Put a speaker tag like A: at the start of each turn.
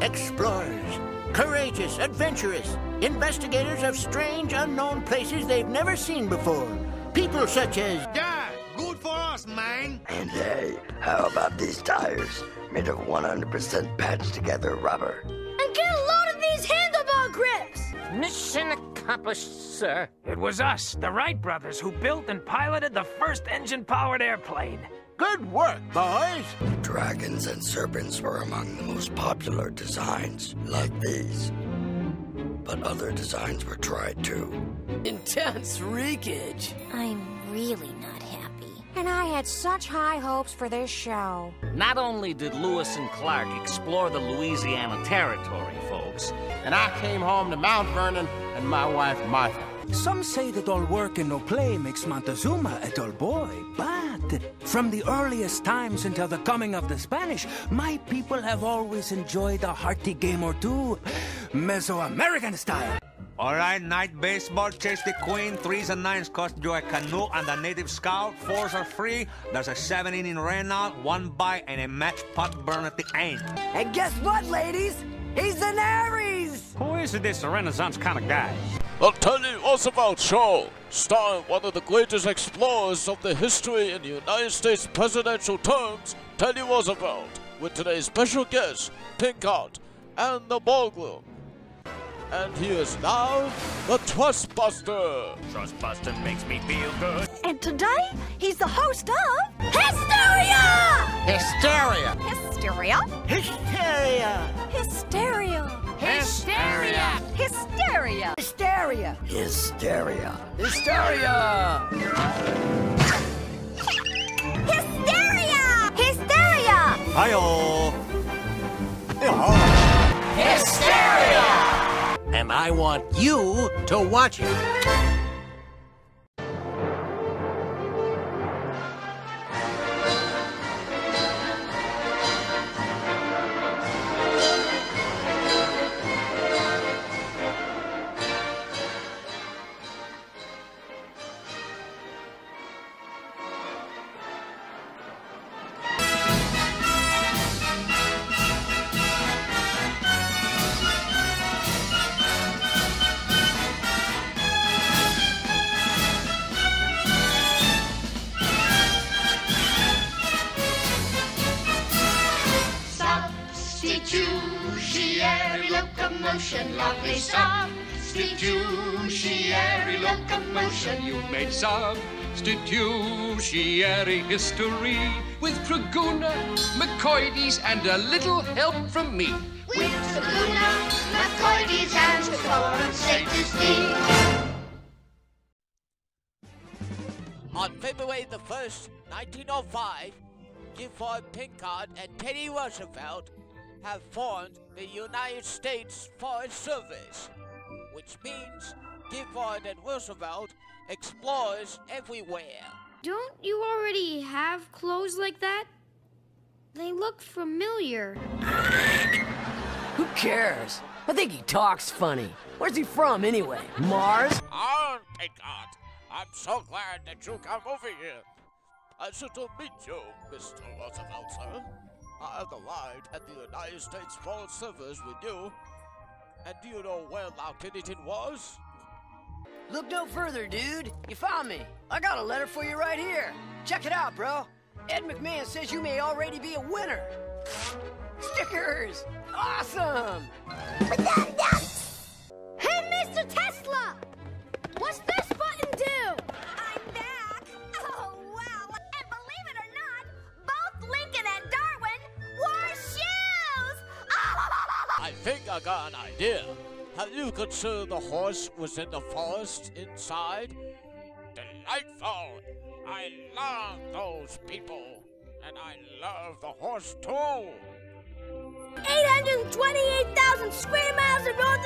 A: Explorers, courageous, adventurous, investigators of strange, unknown places they've never seen before. People such as.
B: Yeah, good for us, man.
C: And hey, how about these tires? Made of 100% patched together rubber.
D: And get a load of these handlebar grips!
E: Mission accomplished, sir.
F: It was us, the Wright brothers, who built and piloted the first engine-powered airplane.
A: Good work, boys.
C: Dragons and serpents were among the most popular designs, like these. But other designs were tried too.
G: Intense wreckage.
D: I'm really not happy. And I had such high hopes for this show.
E: Not only did Lewis and Clark explore the Louisiana Territory, folks, and I came home to Mount Vernon and my wife Martha.
H: Some say that all work and no play makes Montezuma a dull boy, but from the earliest times until the coming of the Spanish, my people have always enjoyed a hearty game or two, Mesoamerican style.
B: All right, night baseball, chase the queen. Threes and nines cost you a canoe and a native scout. Fours are free. There's a seven inning rainout, one bite, and a match pot burn at the end.
G: And guess what, ladies? He's an Aries!
F: Who is this Renaissance kind of guy?
I: The Teddy Roosevelt Show, starring one of the greatest explorers of the history in the United States presidential terms, Teddy Roosevelt, with today's special guest, Pinkard, and the Ballroom. And he is now the Trustbuster.
F: Trustbuster makes me feel good.
D: And today, he's the host of Histeria!
A: Histeria!
D: Histeria?
E: Histeria!
D: Histeria!
G: Histeria!
C: Histeria.
G: Histeria!
D: Histeria! Histeria!
B: Hi-oh.
A: And I want you to watch it.
J: Locomotion, lovely substitutionary locomotion.
K: You made some substitutionary history with Draguna, McCoides, and a little help from me.
J: With Saguna, McCoy's and Florence Saint
I: On February the 1st, 1905, Gifford Pinkard and Teddy Roosevelt have formed the United States Forest Service, which means Gifford and Roosevelt explores everywhere.
D: Don't you already have clothes like that? They look familiar.
G: Who cares? I think he talks funny. Where's he from, anyway? Mars?
I: Ah, God. I'm so glad that you come over here. I should to meet you, Mr. Roosevelt, sir. I have arrived at the United States Forest Service with you. And do you know where Loch Kennington was?
G: Look no further, dude. You found me. I got a letter for you right here. Check it out, bro. Ed McMahon says you may already be a winner. Stickers! Awesome!
D: Hey, Mr. Tesla! What's this
I: I think I got an idea. Have you considered the horse was in the forest inside? Delightful! I love those people. And I love the horse too.
D: 828,000 square miles of North